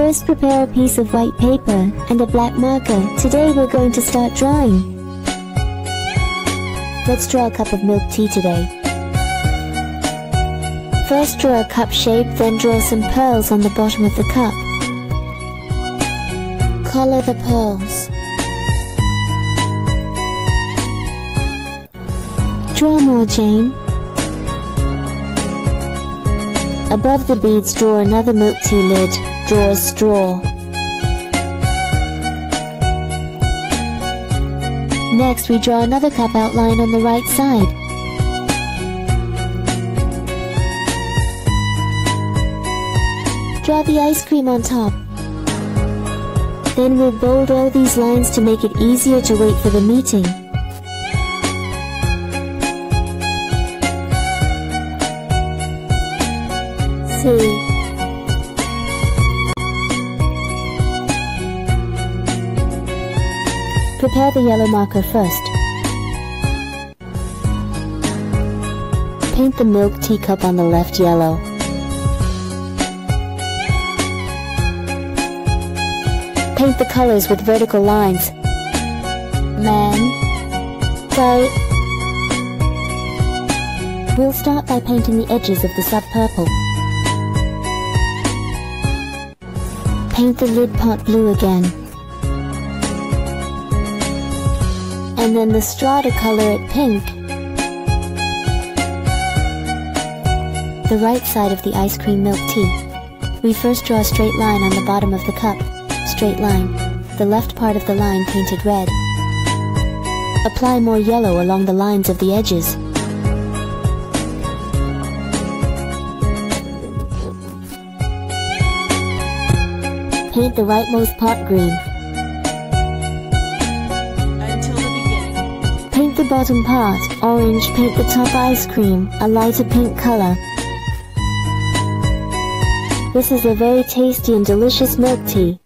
First prepare a piece of white paper and a black marker. Today we're going to start drawing. Let's draw a cup of milk tea today. First draw a cup shape, then draw some pearls on the bottom of the cup. Color the pearls. Draw more, Jane. Above the beads, draw another milk tea lid. Draw a straw. Next, we draw another cup outline on the right side. Draw the ice cream on top. Then we'll bold all these lines to make it easier to wait for the meeting. Prepare the yellow marker first. Paint the milk teacup on the left yellow. Paint the colors with vertical lines. Man. White. We'll start by painting the edges of the sub-purple. Paint the lid pot blue again. and then the straw to color it pink. The right side of the ice cream milk tea. We first draw a straight line on the bottom of the cup. Straight line. The left part of the line painted red. Apply more yellow along the lines of the edges. Paint the rightmost part green. Paint the bottom part, orange paint the top ice cream, a lighter pink color. This is a very tasty and delicious milk tea.